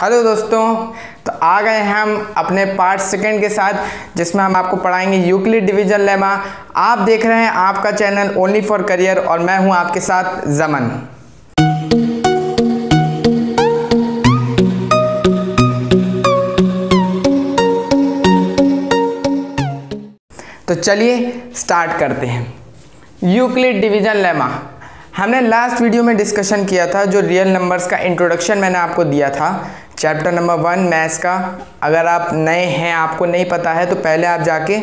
Hello दोस्तों तो आ गए हैं हम अपने पार्ट सेकंड के साथ, जिसमें हम आपको पढ़ाएँगे यूक्लिड डिवीज़न लेमा। आप देख रहे हैं आपका चैनल ओनली फॉर करियर और मैं हूँ आपके साथ जमन। तो चलिए स्टार्ट करते हैं। Euclid division lemma. हमने लास्ट वीडियो में डिस्कशन किया था, जो रियल नंबर्स का इंट्रोडक्शन मैंने आपको दिया था। चैप्टर नंबर वन मैथ्स का। अगर आप नए हैं, आपको नहीं पता है तो पहले आप जाके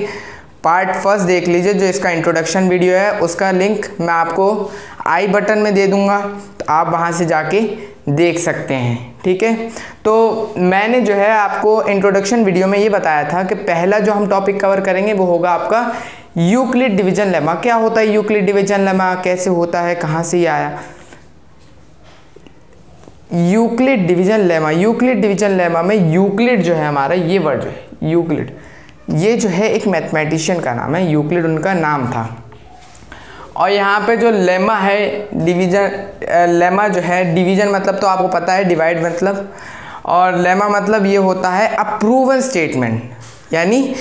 पार्ट फ़र्स्ट देख लीजिए, जो इसका इंट्रोडक्शन वीडियो है, उसका लिंक मैं आपको आई बटन में दे दूँगा तो आप वहाँ से जाके देख सकते हैं, ठीक है? तो मैंने जो है आपको इंट्रोडक्शन वीडियो में ये बताया था कि पहला जो हम टॉपिक कवर करेंगे, वो होगा आपका यूक्लिड डिवीज़न लेमा क्या होता है यूक्लिड डिवीज़न लेमा कैसे होता है? कहाँ से ये आया? Euclid division lemma, Euclid division lemma में यूक्लिड जो है हमारा, ये वर्ड जो है, यूक्लिड। ये जो है एक मैथमेटिशियन का नाम है, यूक्लिड उनका नाम था। और यहाँ पे जो लेमा है, डिवीज़न लेमा जो है, डिवीज़न मतलब तो आपको पता है डिवाइड मतलब। और लेमा मतलब ये होता है अप्रूवल स्टेटमेंट यानी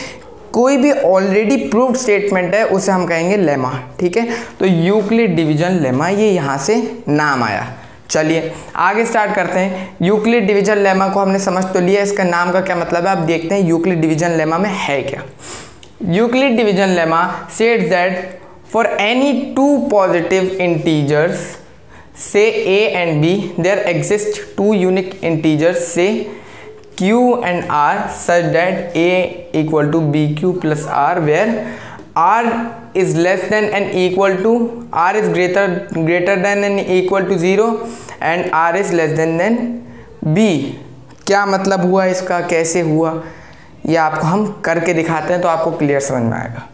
कोई भी ऑलरेडी प्रूव्ड स्टेटमेंट है, उसे हम कहेंगे लेमा, ठीक है? तो यूक्लिड डिवीज़न लेमा, ये यहाँ से नाम आया। चलिए, आगे स्टार्ट करते हैं। यूक्लिड डिवीज़न लेमा को हमने समझ तो लिया, इसका नाम का क्या मतलब है? आप देखते हैं यूक्लिड डिवीज़न लेमा में है क्या? Euclid division lemma set that for any two positive integers say A and B there exist two unique integers say q and r, such that a equal to bq plus r, where r is less than and equal to, r is greater greater than and equal to 0 and r is less than than b. क्या मतलब हुआ इसका? कैसे हुआ? ये आपको हम करके दिखाते हैं तो आपको क्लियर समझ में आएगा।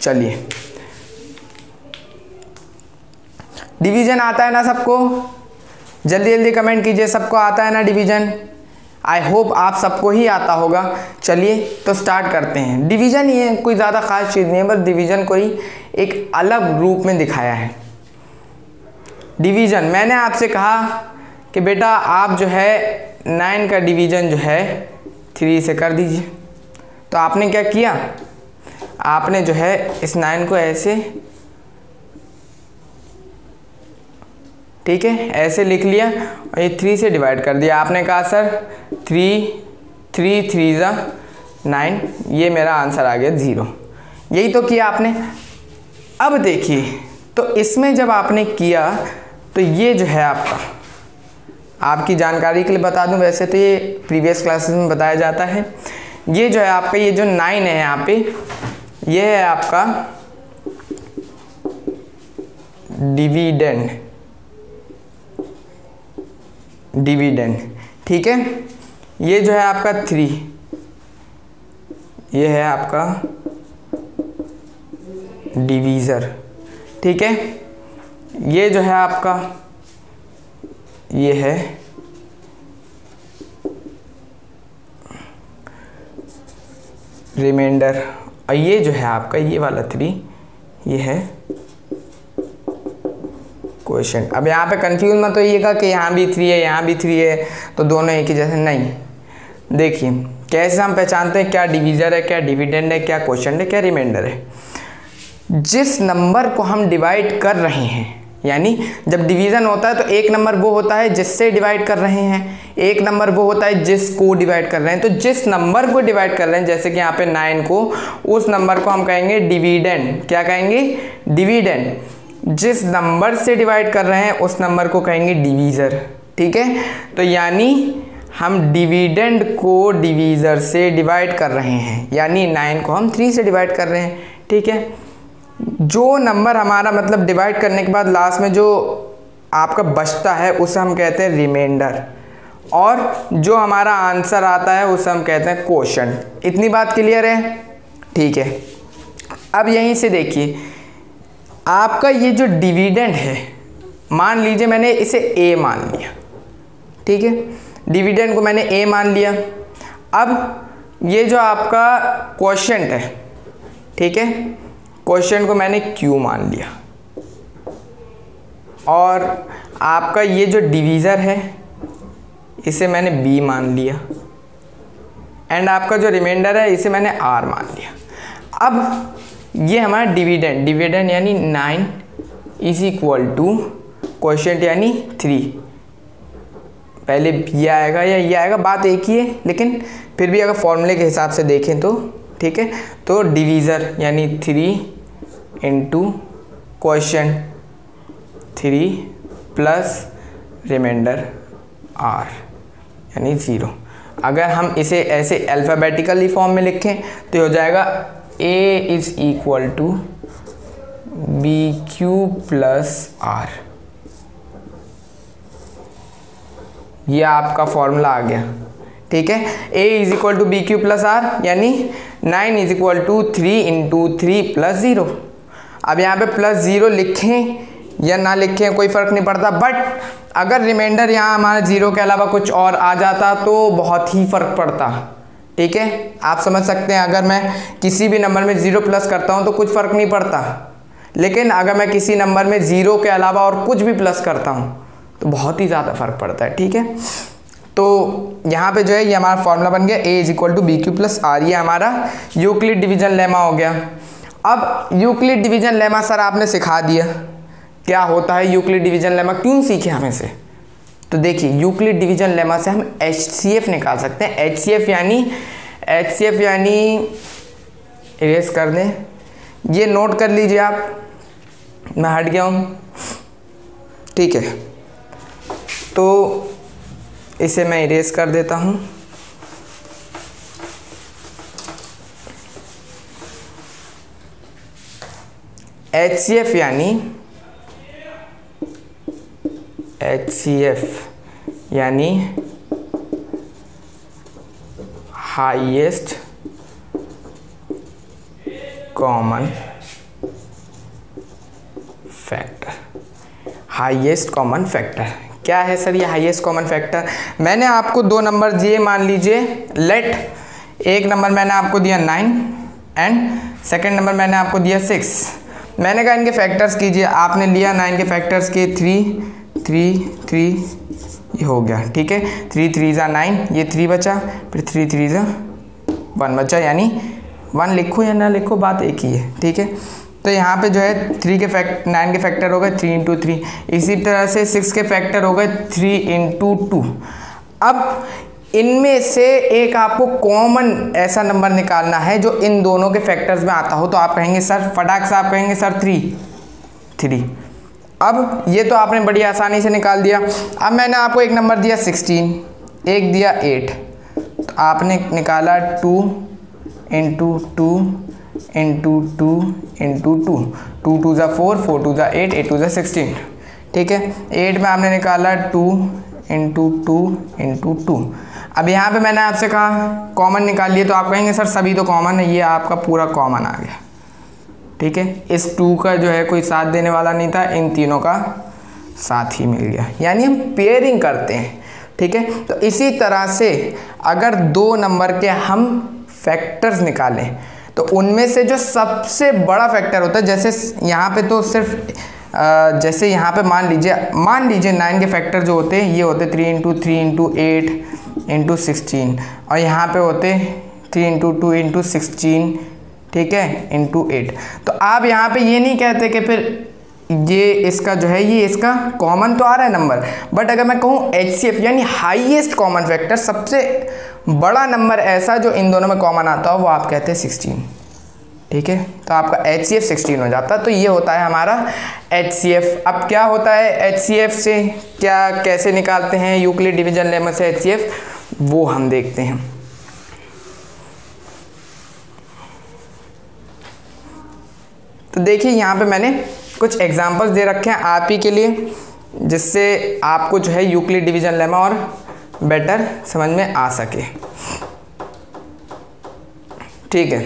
चलिए। डिवीज़न आता है ना सबको? जल्दी जल्दी कमेंट कीजिए। सबको आता है ना डिवीज़न आई होप आप सबको ही आता होगा। चलिए तो स्टार्ट करते हैं। डिवीज़न ये कोई ज़्यादा ख़ास चीज़ नहीं है, बस डिवीज़न को ही एक अलग रूप में दिखाया है। डिवीज़न मैंने आपसे कहा कि बेटा आप जो है नाइन का डिवीज़न जो है थ्री से कर दीजिए। तो आपने क्या किया? आपने जो है, इस नाइन को ऐसे ठीक है, ऐसे लिख लिया और ये थ्री से डिवाइड कर दिया। आपने कहा, सर थ्री थ्री थ्री ज़ा नाइन ये मेरा आंसर आ गया ज़ीरो यही तो किया आपने। अब देखिए तो इसमें जब आपने किया तो ये जो है आपका, आपकी जानकारी के लिए बता दूँ, वैसे तो ये प्रीवियस क्लासेस में बताया जाता है। ये जो है आपका, ये जो नाइन है यहाँ पे, ये है आपका डिविडेंड डिविडेंड, ठीक है? ये जो है आपका थ्री ये है आपका डिवीज़र ठीक है? ये जो है आपका, ये है रिमाइंडर और ये जो है आपका, ये वाला थ्री ये है क्वेश्चन अब यहाँ पे कंफ्यूज मत होइएगा कि यहाँ भी थ्री है, यहाँ भी थ्री है तो दोनों एक ही जैसे नहीं। देखिए, कैसे हम पहचानते हैं क्या डिवीज़र है, क्या डिविडेंड है, क्या क्वेश्चन है, क्या रिमाइंडर है? जिस नंबर को हम डिवाइड कर रहे हैं, यानी जब डिवीज़न होता है तो एक नंबर वो होता है जिससे डिवाइड कर रहे हैं, एक नंबर वो होता है जिसको डिवाइड कर रहे हैं। तो जिस नंबर को डिवाइड कर रहे हैं, जैसे कि यहाँ पे नाइन को, उस नंबर को हम कहेंगे डिविडेंड क्या कहेंगे? डिविडेंड जिस नंबर से डिवाइड कर रहे हैं, उस नंबर को कहेंगे डिवीज़र। ठीक है? तो यानी हम डिविडेंड को डिवीज़र से डिवाइड कर रहे हैं। यानी नाइन को हम थ्री से डिवाइड कर रहे हैं। ठीक है? जो नंबर हमारा मतलब डिवाइड करने के बाद लास्ट में जो आपका बचता है, उसे हम कहते हैं रिमाइंडर और जो हमारा आंसर आता है, उसे हम कहते हैं क्वेश्चन। इतनी बात क्लियर है? ठीक है। अब यहीं से देखिए। आपका ये जो डिविडेंड है, मान लीजिए मैंने इसे ए मान लिया, ठीक है? डिविडेंड को मैंने ए मान लिया। अब ये जो आपका क्वेश्चन है, ठीक है? क्वेश्चन को मैंने क्यू मान लिया। और आपका ये जो डिवीज़र है, इसे मैंने बी मान लिया। एंड आपका जो रिमाइंडर है, इसे मैंने आर मान लिया। अब ये हमारा डिविडेंड डिविडेंड यानी nine is equal to question यानी थ्री पहले ये आएगा या ये आएगा, बात एक ही है, लेकिन फिर भी अगर फॉर्मूले के हिसाब से देखें तो ठीक है? तो डिवीज़र यानी three into question three plus remainder R यानी ज़ीरो अगर हम इसे ऐसे अल्फ़ाबेटिकली फॉर्म में लिखें तो हो जाएगा A is equal to B Q plus R ये आपका फॉर्मूला आ गया। ठीक है? A is equal to B Q plus R यानी nine is equal to three into three plus zero अब यहाँ पे प्लस ज़ीरो लिखें या ना लिखें, कोई फ़र्क नहीं पड़ता। बट अगर रिमाइंडर यहाँ हमारे ज़ीरो के अलावा कुछ और आ जाता तो बहुत ही फ़र्क पड़ता। ठीक है? आप समझ सकते हैं, अगर मैं किसी भी नंबर में ज़ीरो प्लस करता हूँ तो कुछ फ़र्क नहीं पड़ता। लेकिन अगर मैं किसी नंबर में ज़ीरो के अलावा और कुछ भी प्लस करता हूँ तो बहुत ही ज़्यादा फ़र्क पड़ता है, ठीक है? तो यहाँ पे जो है, ये हमारा फॉर्मूला बन गया A is equal to B Q plus R ये हमारा यूक्लिड डिवीज़न लेमा हो गया। अब यूक्लिड डिवीज़न लेमा सर आपने सिखा दिया। क्या होता है यूक्लिड डिवीज़न लेमा क्यों सीखे हमें से तो देखिए, यूक्लिड डिवीज़न लेमा से हम एच सी एफ़ निकाल सकते हैं। एच सी एफ़ यानी एच सी एफ़ यानी इरेज कर दें। ये नोट कर लीजिए आप। मैं हट गया हूँ। ठीक है। तो इसे मैं इरेज कर देता हूँ। एच सी एफ़ यानी एच सी एफ़ यानी highest common factor highest common factor क्या है सर ये हाईएस्ट कॉमन फैक्टर मैंने आपको दो नंबर दिए, मान लीजिए लेट एक नंबर मैंने आपको दिया नाइन एंड सेकंड नंबर मैंने आपको दिया सिक्स मैंने कहा इनके फैक्टर्स कीजिए, आपने लिया नाइन के फैक्टर्स के थ्री थ्री थ्री ये हो गया, ठीक है? थ्री थ्री ज़ा नाइन ये थ्री बचा, फिर थ्री थ्री ज़ा वन बचा, यानी वन लिखो या ना लिखो, बात एक ही है, ठीक है? तो यहाँ पे जो है थ्री के फैक्ट नाइन के फैक्टर हो गए थ्री इंटू थ्री इसी तरह से सिक्स के फैक्टर हो गए थ्री इंटू टू अब इनमें से एक आपको कॉमन ऐसा नंबर निकालना है, जो इन दोनों के फैक्टर्स में आता हो तो आप कहेंगे, सर, फटाक से आप कहेंगे, सर थ्री थ्री अब ये तो आपने बड़ी आसानी से निकाल दिया। अब मैंने आपको एक नंबर दिया सिक्सटीन एक दिया एट तो आपने निकाला two into two into two into two two two ज़ा फोर फोर टू ज़ा एट एट टू ज़ा सिक्सटीन ठीक है? एट में आपने निकाला two into two into two अब यहाँ पे मैंने आपसे कहा कॉमन निकाल लिए तो आप कहेंगे, सर, सभी तो कॉमन है, ये आपका पूरा कॉमन आ गया। ठीक है? इस टू का जो है कोई साथ देने वाला नहीं था, इन तीनों का साथ ही मिल गया। यानी हम पेयरिंग करते हैं, ठीक है? तो इसी तरह से अगर दो नंबर के हम फैक्टर्स निकालें तो उनमें से जो सबसे बड़ा फैक्टर होता है, जैसे यहाँ पे तो सिर्फ़ जैसे यहाँ पे मान लीजिए मान लीजिए नाइन के फैक्टर जो होते हैं, ये होते three into three into eight into sixteen और यहाँ पे होते three into two into sixteen ठीक है? इंटू एट तो आप यहाँ पे ये नहीं कहते कि फिर ये इसका जो है, ये इसका कॉमन तो आ रहा है नंबर बट अगर मैं कहूँ HCF यानी हाईएस्ट कॉमन फैक्टर सबसे बड़ा नंबर ऐसा जो इन दोनों में कॉमन आता हो, वो आप कहते हैं सिक्सटीन ठीक है? तो आपका एच सी एफ़ सिक्सटीन हो जाता है। तो ये होता है हमारा एच सी एफ़ अब क्या होता है एच सी एफ़ से? क्या, कैसे निकालते हैं यूक्लिड डिवीज़न लेमर से एच सी एफ़ वो हम देखते हैं। तो देखिए, यहाँ पे मैंने कुछ एग्जांपल्स दे रखे हैं आप ही के लिए, जिससे आपको जो है यूक्लिड डिवीज़न लेमा और बेटर समझ में आ सके। ठीक है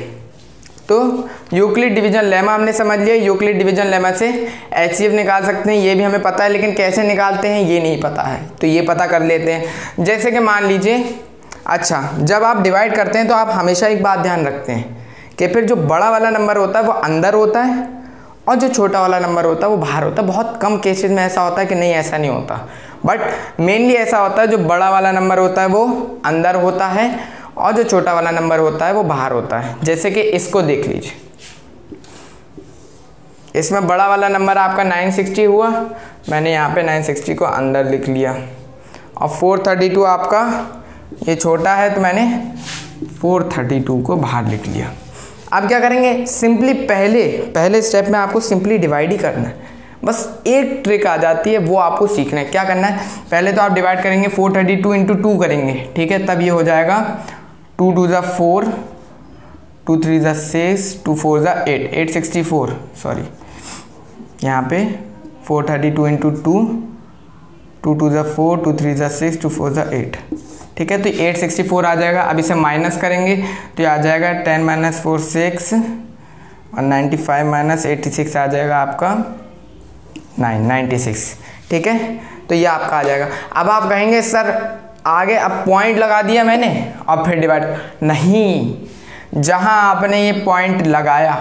तो यूक्लिड डिवीज़न लेमा हमने समझ लिया। यूक्लिड डिवीज़न लेमा से एच निकाल सकते हैं, ये भी हमें पता है, लेकिन कैसे निकालते हैं, ये नहीं पता है। तो ये पता कर लेते हैं। जैसे कि मान लीजिए अच्छा जब आप डिवाइड करते हैं तो आप हमेशा एक बात ध्यान रखते हैं। कि फिर जो बड़ा वाला नंबर होता है वो अंदर होता है और जो छोटा वाला नंबर होता है वो बाहर होता है। बहुत कम केसेस में ऐसा होता है कि नहीं, ऐसा नहीं होता। बट मेनली ऐसा होता है जो बड़ा वाला नंबर होता है वो अंदर होता है और जो छोटा वाला नंबर होता है वो बाहर होता है। जैसे कि इसको देख लीजिए। इसमें बड़ा वाला नंबर आपका 960 हुआ। मैंने यहाँ पे 960 को अंदर लिख लिया। और 432 आपका, ये छोटा है तो मैंने 432 को बाहर लिख लिया। अब क्या करेंगे? सिंपली पहले पहले स्टेप में आपको सिंपली डिवाइड ही करना है। बस एक ट्रिक आ जाती है, वो आपको सीखना है। क्या करना है? पहले तो आप डिवाइड करेंगे 432 थर्टी टू इंटू टू करेंगे। ठीक है? तब ये हो जाएगा टू टू ज़ा फोर टू थ्री ज़ा सिक्स टू फोर ज़ा eight eight sixty four sorry यहाँ पे four thirty two into two two two ज़ा फोर टू थ्री ज़ा सिक्स टू फोर ज़ा एट ठीक है तो एट सिक्सटी फोर आ जाएगा। अब इसे माइनस करेंगे तो ये आ जाएगा टेन माइनस फोर सिक्स और ninety five minus eighty six आ जाएगा आपका नाइन नाइन्टी सिक्स ठीक है तो ये आपका आ जाएगा। अब आप कहेंगे, सर, आगे अब पॉइंट लगा दिया मैंने और फिर डिवाइड नहीं, जहाँ आपने ये पॉइंट लगाया,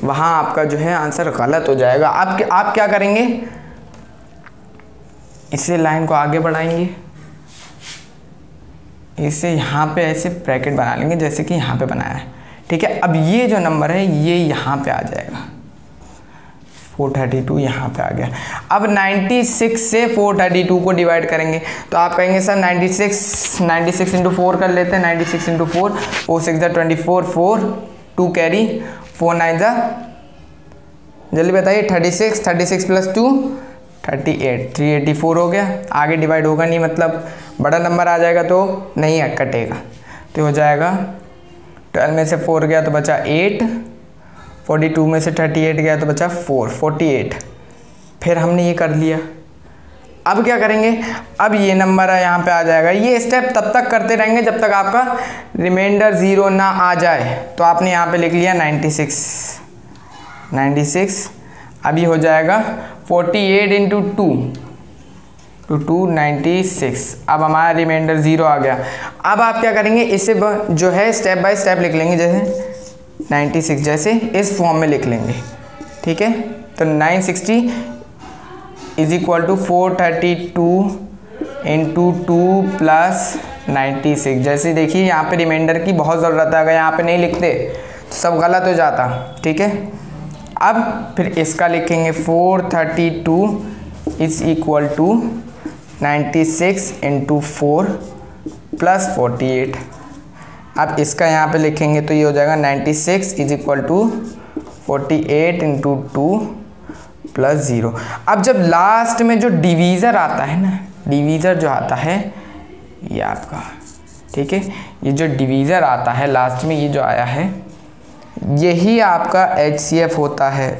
वहाँ आपका जो है आंसर गलत हो जाएगा। आप आप क्या करेंगे? इसे लाइन को आगे बढ़ाएँगे। इसे यहाँ पे ऐसे ब्रैकेट बना लेंगे जैसे कि यहाँ पे बनाया है। ठीक है? अब ये जो नंबर है, ये यहाँ पे आ जाएगा। 432 यहाँ पे आ गया। अब 96 से 432 को डिवाइड करेंगे। तो आप कहेंगे, सर 96 96 सिक्स इंटू फोर कर लेते हैं। 96 six into four four six ज़ा twenty four four two carry four nine ज़ा जल्दी बताइए 36 36 प्लस टू 38 384 हो गया। आगे डिवाइड होगा नहीं मतलब बड़ा नंबर आ जाएगा तो नहीं कटेगा। तो हो जाएगा 12 में से फोर गया तो बचा 8 42 में से 38 गया तो बचा 4 48 फिर हमने ये कर लिया। अब क्या करेंगे? अब ये नंबर है, यहाँ पे आ जाएगा। ये स्टेप तब तक करते रहेंगे जब तक आपका रिमाइंडर ज़ीरो ना आ जाए। तो आपने यहाँ पे लिख लिया 96 96 अभी हो जाएगा 48 eight into two two two ninety six अब हमारा रिमाइंडर ज़ीरो आ गया। अब आप क्या करेंगे? इसे जो है स्टेप बाय स्टेप लिख लेंगे, जैसे 96 जैसे इस फॉर्म में लिख लेंगे। ठीक है? तो 960 sixty is equal to four thirty two into two plus ninety six जैसे देखिए, यहाँ पे रिमाइंडर की बहुत ज़रूरत है। अगर यहाँ पे नहीं लिखते तो सब गलत हो जाता। ठीक है? अब फिर इसका लिखेंगे four thirty two is equal to ninety six into four plus forty eight अब इसका यहाँ पे लिखेंगे तो ये हो जाएगा 96 six is equal to forty eight into two plus zero अब जब लास्ट में जो डिवीज़र आता है ना डिवीज़र जो आता है, ये आपका, ठीक है? ये जो डिवीज़र आता है लास्ट में ये जो आया है यही आपका एचसीएफ होता है।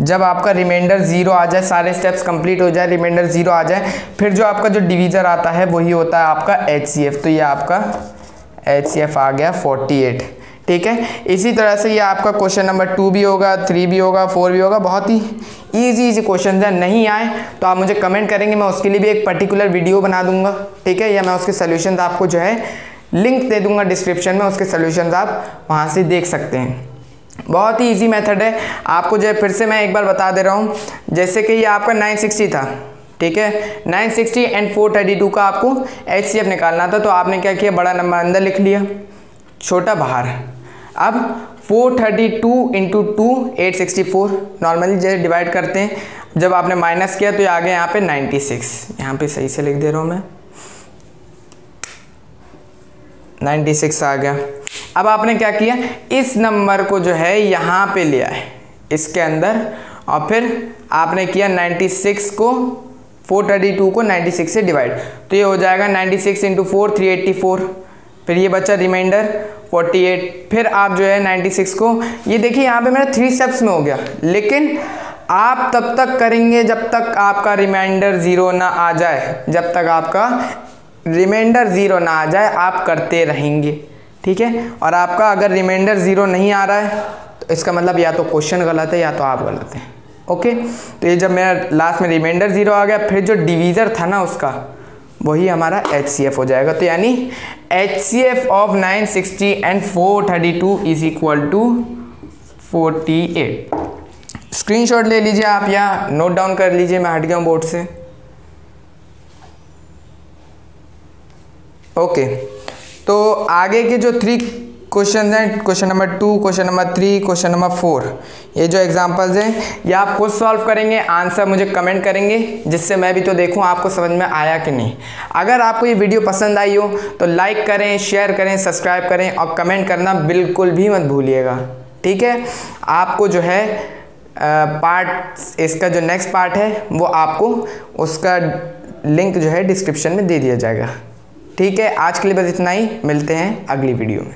जब आपका रिमाइंडर ज़ीरो आ जाए, सारे स्टेप्स कंप्लीट हो जाए रिमाइंडर ज़ीरो आ जाए, फिर जो आपका जो डिवीज़र आता है, वही होता है आपका एचसीएफ तो ये आपका एच सी एफ़ आ गया फोर्टी एट ठीक है? इसी तरह से ये आपका क्वेश्चन नंबर टू भी होगा थ्री भी होगा फोर भी होगा। बहुत ही ईजी ईजी क्वेश्चन है। नहीं आए तो आप मुझे कमेंट करेंगे, मैं उसके लिए भी एक पर्टिकुलर वीडियो बना दूँगा। ठीक है? या मैं उसके सोल्यूशन आपको जो है लिंक दे दूँगा डिस्क्रिप्शन में, उसके सोल्यूशन आप वहाँ से देख सकते हैं। बहुत ही ईजी मेथड है। आपको जो फिर से मैं एक बार बता दे रहा हूँ। जैसे कि ये आपका 960 था, ठीक है? 960 एंड 432 का आपको एचसीएफ निकालना था तो आपने क्या किया? बड़ा नंबर अंदर लिख लिया। छोटा बाहर। अब 432 thirty two into two eight sixty four normally जैसे डिवाइड करते हैं। जब आपने माइनस किया तो ये आ गया यहाँ पे 96 सिक्स यहाँ पर सही से लिख दे रहा हूँ मैं। 96 आ गया। अब आपने क्या किया? इस नंबर को जो है यहाँ पे लिया है, इसके अंदर, और फिर आपने किया 96 को 432 को 96 से डिवाइड तो ये हो जाएगा 96 six into four three four ये बच्चा रिमाइंडर 48 फिर आप जो है 96 को, ये देखिए यहाँ पे मेरा थ्री स्टेप्स में हो गया। लेकिन आप तब तक करेंगे जब तक आपका रिमाइंडर ज़ीरो ना आ जाए, जब तक आपका रिमाइंडर ज़ीरो ना आ जाए, आप करते रहेंगे। ठीक है? और आपका अगर रिमाइंडर ज़ीरो नहीं आ रहा है तो इसका मतलब या तो क्वेश्चन गलत है या तो आप गलत हैं। ओके तो ये जब मेरा लास्ट में रिमाइंडर ज़ीरो आ गया, फिर जो डिवीज़र था ना उसका, वही हमारा एचसीएफ हो जाएगा। तो यानी H C F of nine sixty and four thirty two is equal to forty eight screen ले लीजिए आप या नोट डाउन कर लीजिए, मैं हट गया बोर्ड से। ओके तो आगे के जो थ्री क्वेश्चन हैं question number two question number three question number four ये जो एग्जांपल्स हैं, ये आप खुद सॉल्व करेंगे आंसर मुझे कमेंट करेंगे, जिससे मैं भी तो देखूँ आपको समझ में आया कि नहीं। अगर आपको ये वीडियो पसंद आई हो तो लाइक करें शेयर करें सब्सक्राइब करें और कमेंट करना बिल्कुल भी मत भूलिएगा। ठीक है? आपको जो है पार्ट इसका जो नेक्स्ट पार्ट है, वो आपको उसका लिंक जो है डिस्क्रिप्शन में दे दिया जाएगा। ठीक है आज के लिए बस इतना ही मिलते हैं अगली वीडियो में।